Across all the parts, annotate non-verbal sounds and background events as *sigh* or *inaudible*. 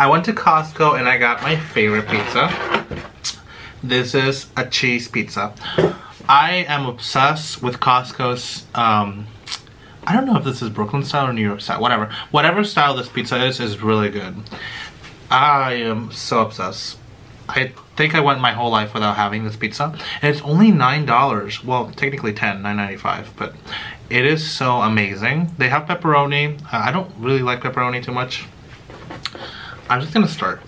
I went to Costco and I got my favorite pizza. This is a cheese pizza. I am obsessed with Costco's, um, I don't know if this is Brooklyn style or New York style, whatever. Whatever style this pizza is, is really good. I am so obsessed. I think I went my whole life without having this pizza. And it's only $9. Well, technically 10 $9.95, but it is so amazing. They have pepperoni. Uh, I don't really like pepperoni too much. I'm just gonna start.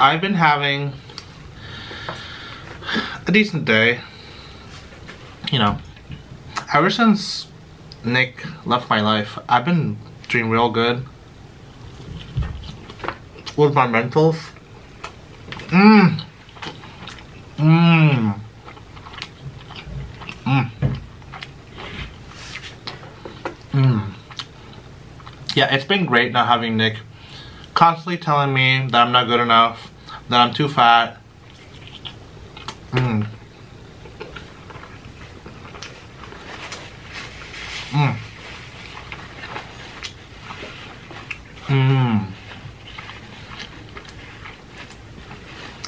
I've been having a decent day. You know, ever since Nick left my life, I've been doing real good with my mentals. Mmm. Mmm. Mmm. Mmm. Yeah, it's been great not having Nick constantly telling me that I'm not good enough, that I'm too fat. Mmm. Mmm. Mmm.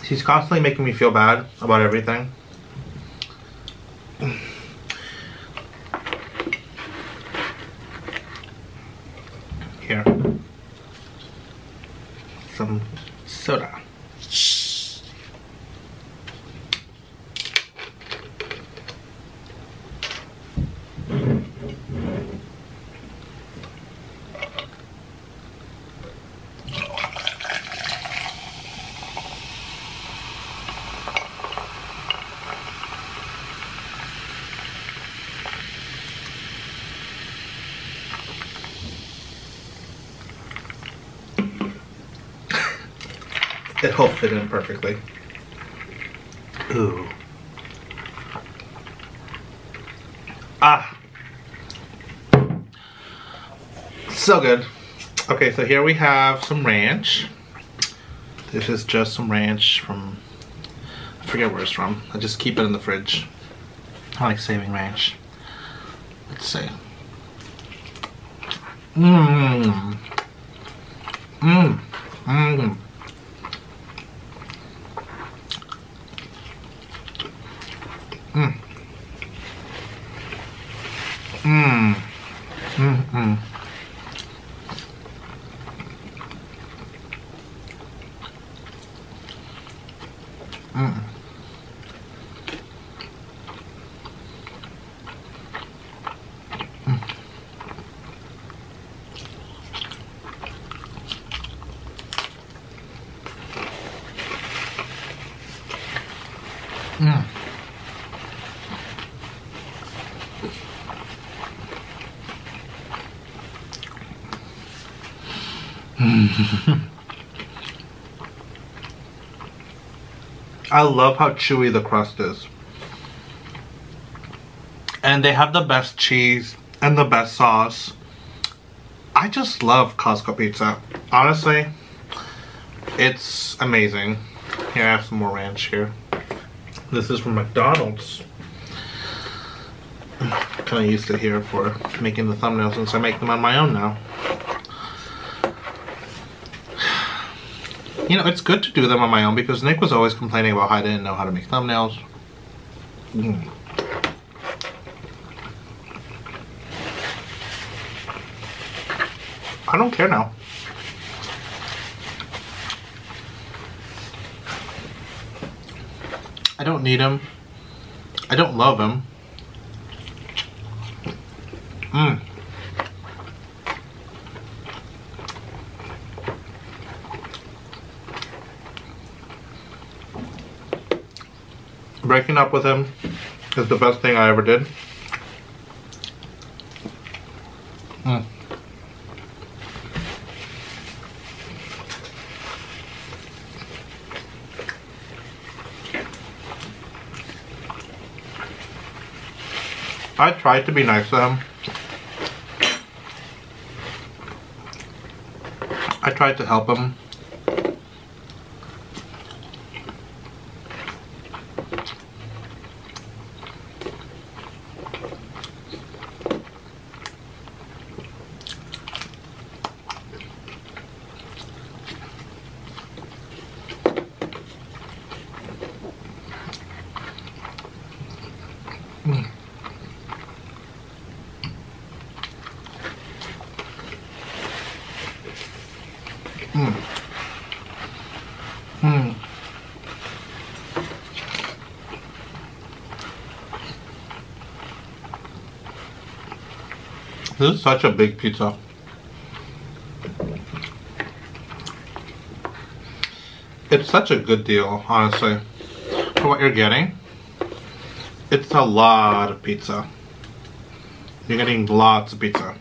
He's constantly making me feel bad about everything. Here. Some soda. It will fit in perfectly. Ooh. Ah. So good. Okay, so here we have some ranch. This is just some ranch from, I forget where it's from. I just keep it in the fridge. I like saving ranch. Let's see. Mmm. Mmm. Mmm. Mmm. Mmm. Mmm. Mmm. Mmm. *laughs* I love how chewy the crust is. And they have the best cheese and the best sauce. I just love Costco pizza. Honestly, it's amazing. Here, I have some more ranch here. This is from McDonald's. kind of used it here for making the thumbnails since I make them on my own now. You know, it's good to do them on my own because Nick was always complaining about how I didn't know how to make thumbnails. Mm. I don't care now. I don't need him. I don't love him. Mmm. Breaking up with him is the best thing I ever did. Tried to be nice to him. I tried to help him. This is such a big pizza. It's such a good deal, honestly. For what you're getting, it's a lot of pizza. You're getting lots of pizza.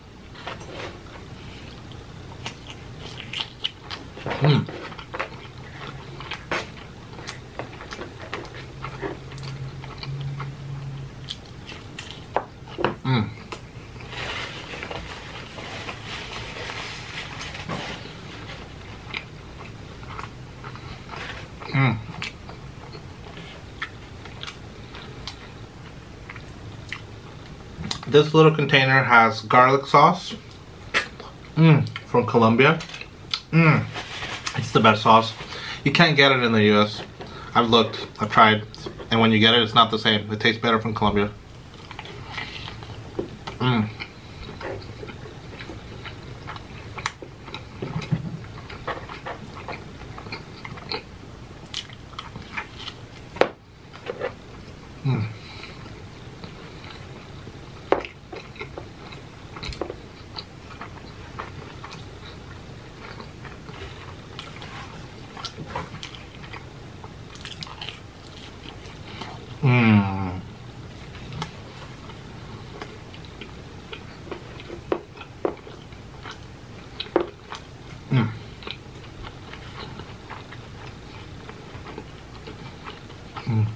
Mm. This little container has garlic sauce mm, from Colombia. Mm. It's the best sauce. You can't get it in the US. I've looked, I've tried, and when you get it, it's not the same. It tastes better from Colombia. Mm. Mm. Mm. Mm. Mm.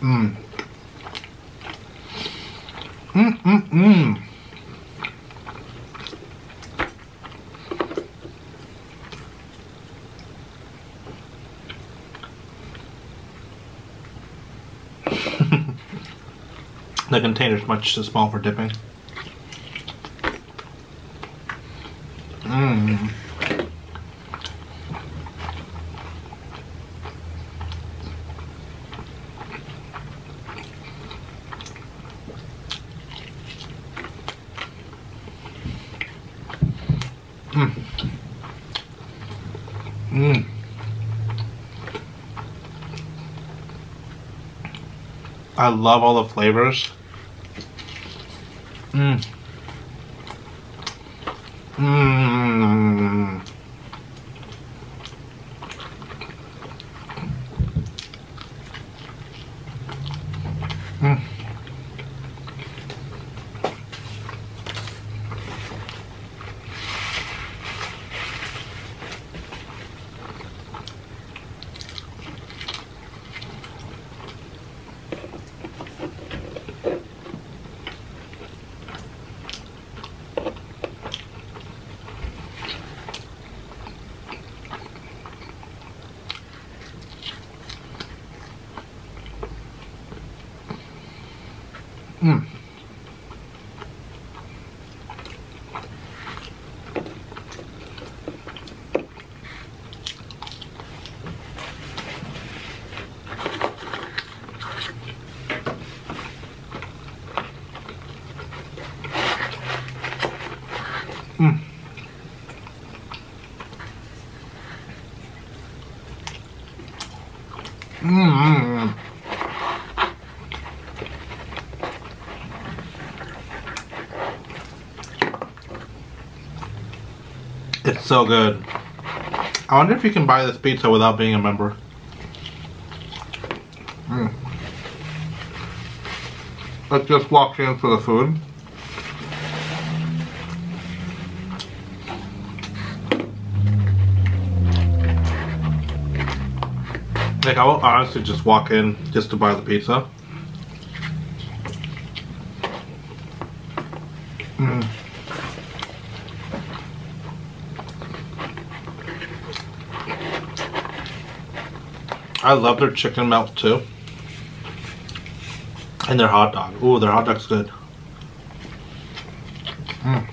Mm. Mm, mm, mm. The container's much too small for dipping. Mmm. Mm. Mm. I love all the flavors. Mm. Mmm. Mm. Mm. Mm. Mm. It's so good. I wonder if you can buy this pizza without being a member. Mm. Let's just walk in for the food. Like I will honestly just walk in just to buy the pizza. I love their chicken melt too. And their hot dog. Ooh, their hot dog's good. Mm.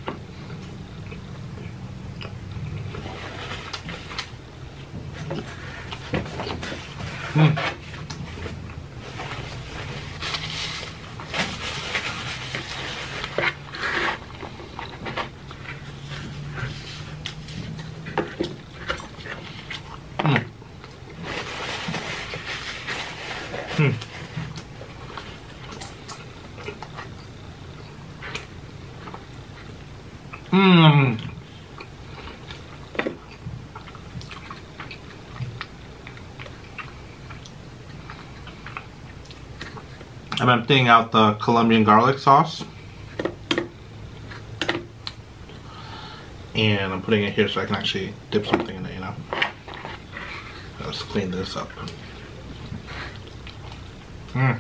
Mm. Mm. Mm. Mmm. I'm emptying out the Colombian garlic sauce. And I'm putting it here so I can actually dip something in it, you know. Let's clean this up. Mmm.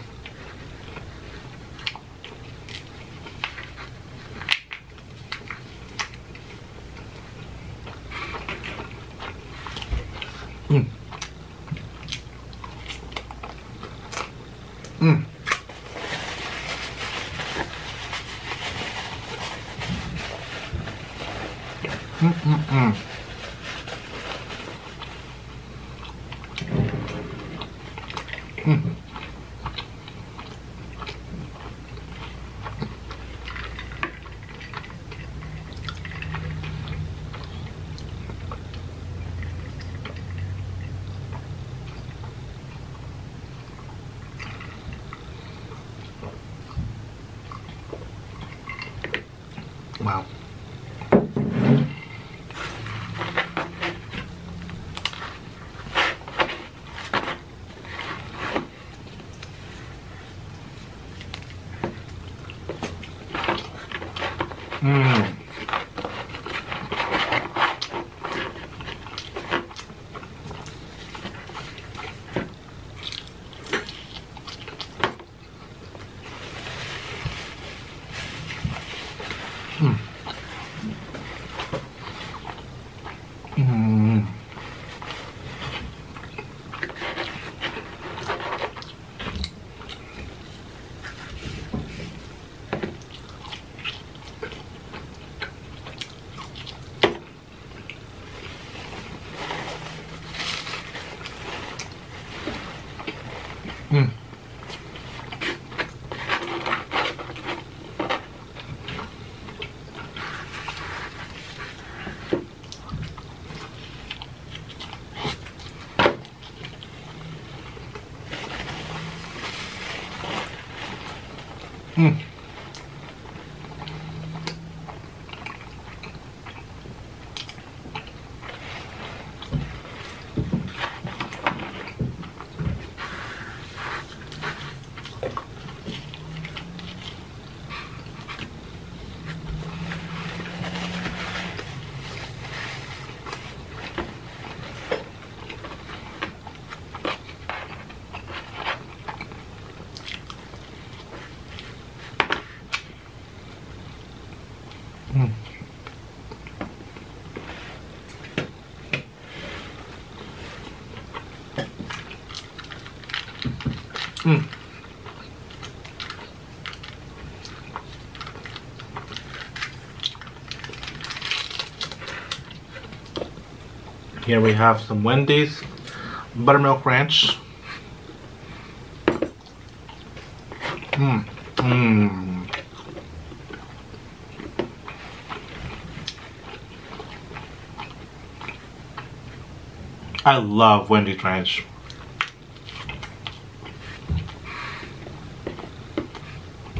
Mm. Here we have some Wendy's buttermilk ranch. Mmm. Mmm. I love Wendy's ranch.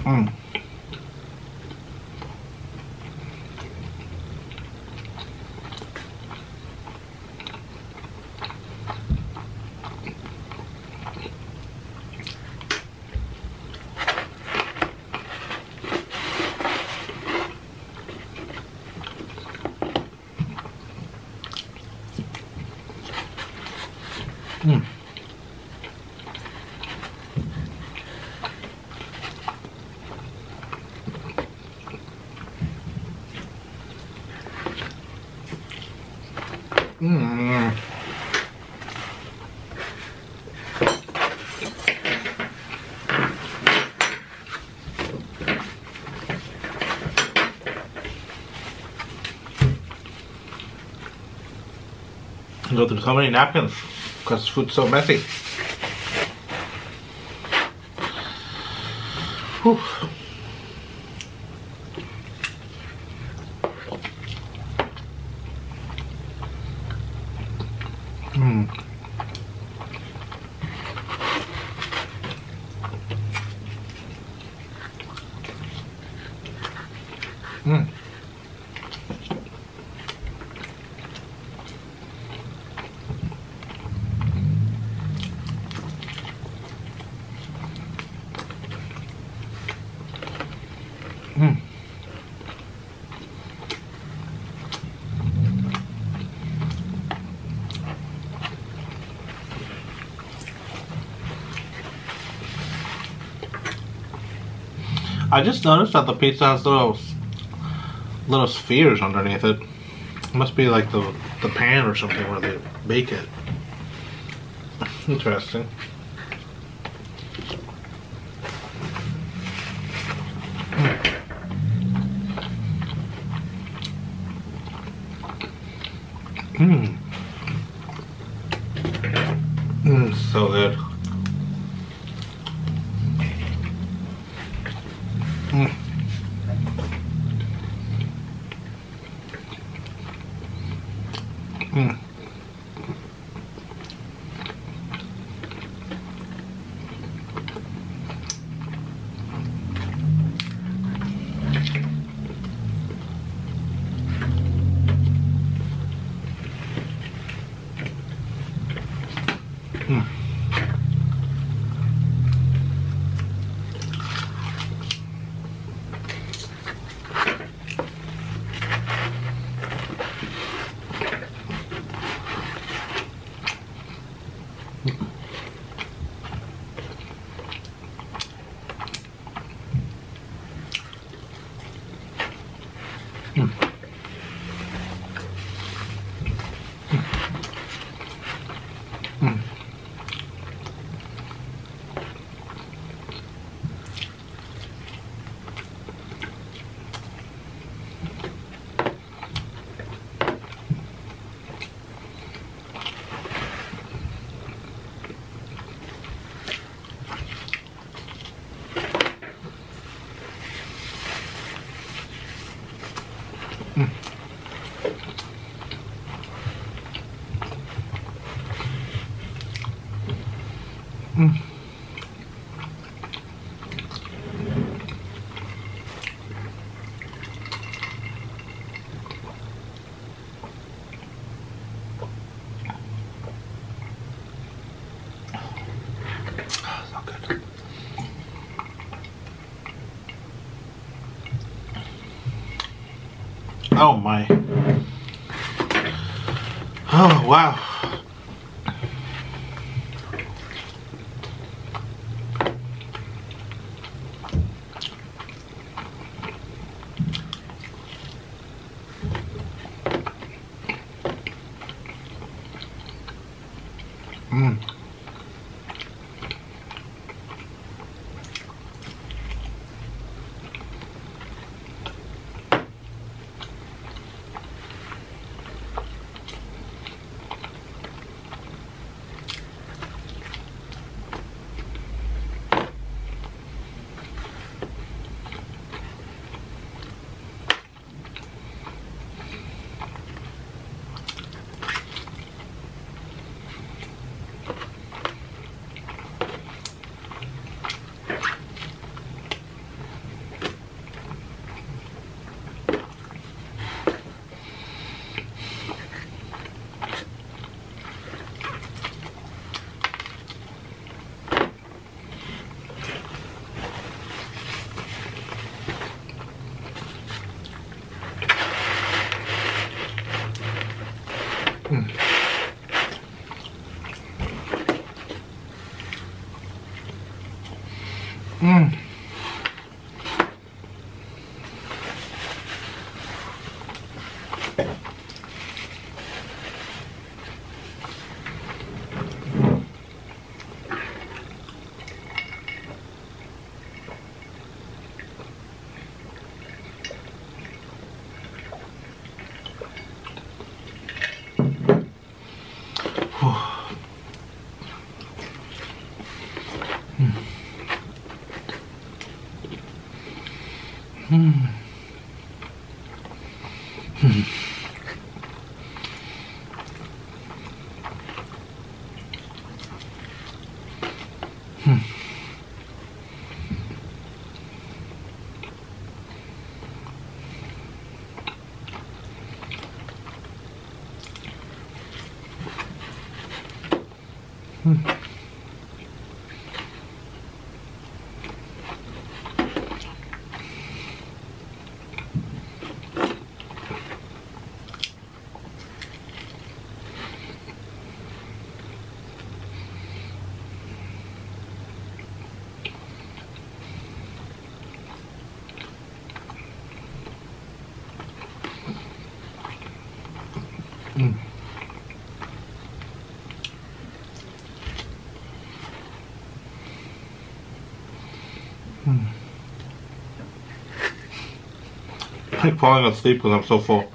Mm. Mm. Go through so many napkins because food's so messy. Whew. I just noticed that the pizza has little little spheres underneath it. Must be like the the pan or something where they bake it. Interesting. Mmm. Mmm, so good. Mm. Mm. Mm. Oh my. Oh wow. Falling asleep because I'm so full.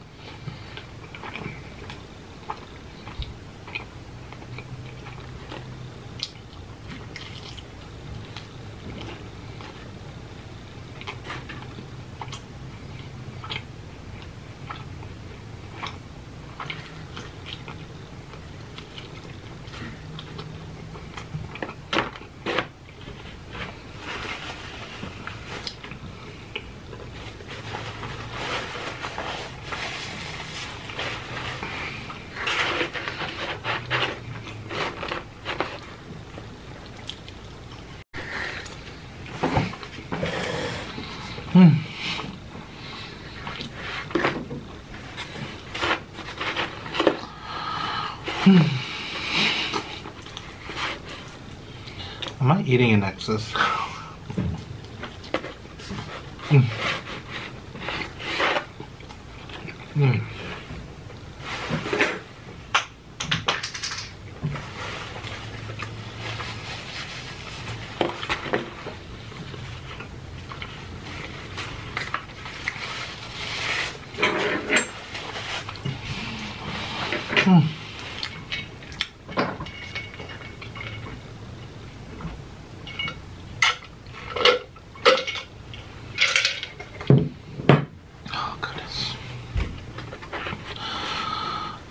Eating in excess?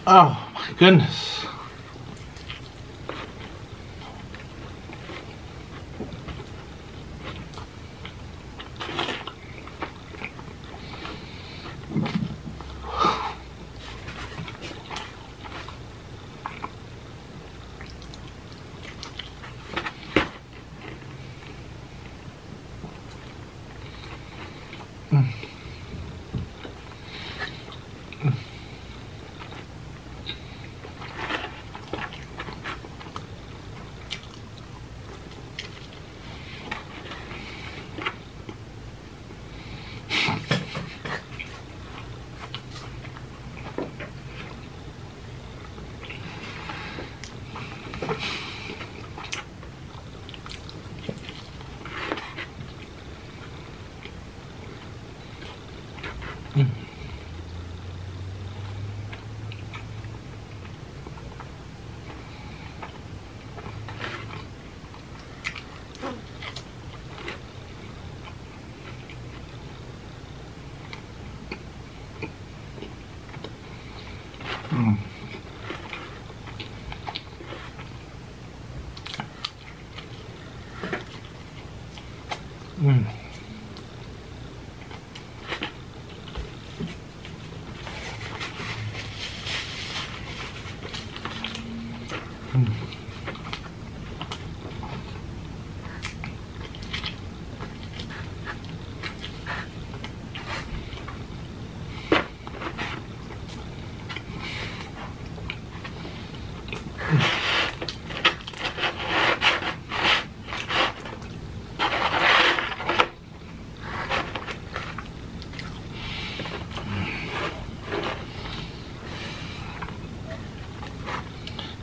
Oh my goodness.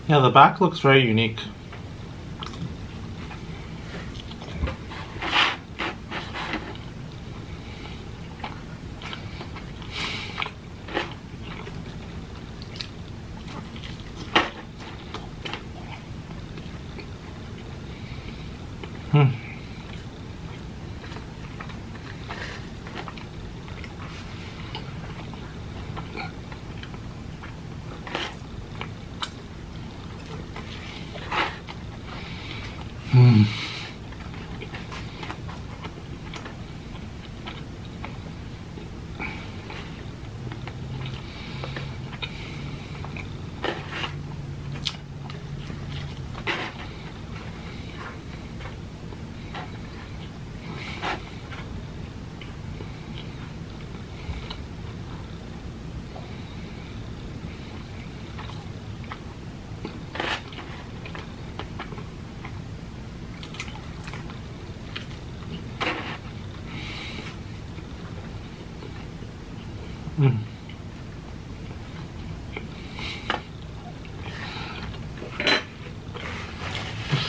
Yeah, the back looks very unique.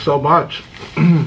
So much. *clears throat*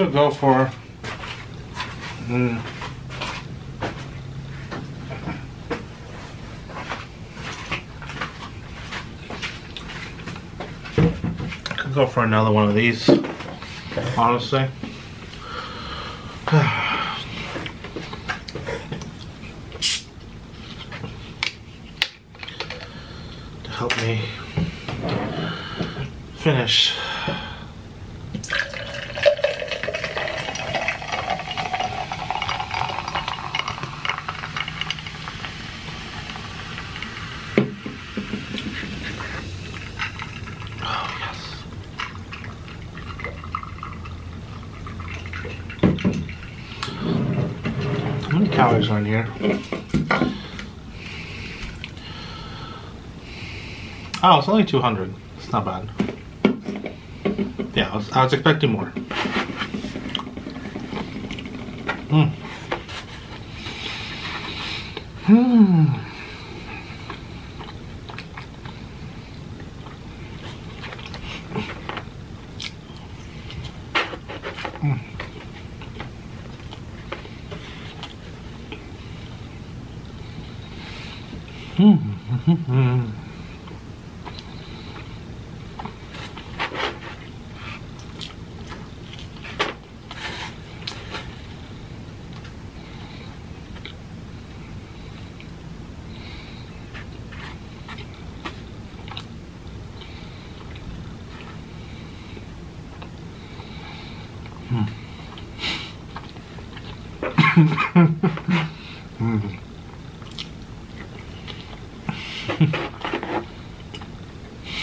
Go for mm, I could go for another one of these, honestly. to help me finish. Oh, yes. How many calories are in here? Oh, it's only 200. It's not bad. Yeah, I was, I was expecting more. Mm. 음. 음.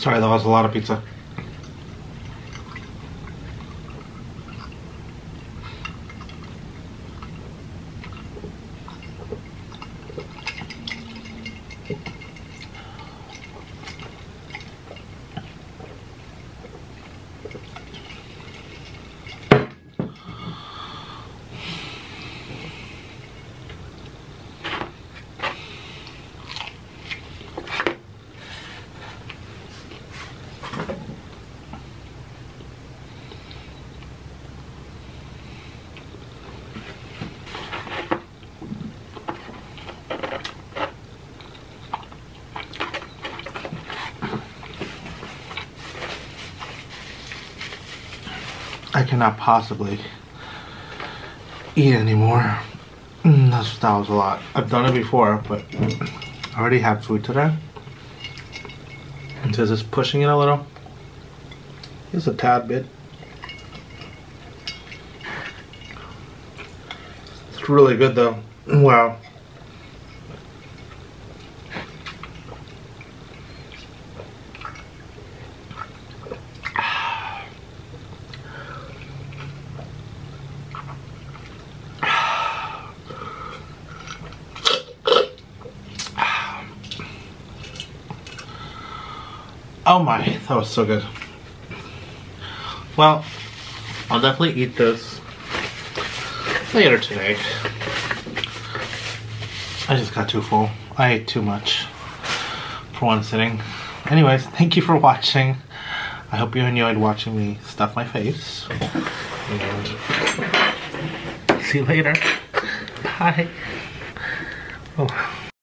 Sorry, that was a lot of pizza. I cannot possibly eat anymore. Mm, That's, that was a lot. I've done it before, but I already had food today. And so just pushing it a little. Just a tad bit. It's really good though. Wow. Oh my, that was so good. Well, I'll definitely eat this later today. I just got too full. I ate too much for one sitting. Anyways, *laughs* thank you for watching. I hope you enjoyed watching me stuff my face. And see you later. Bye.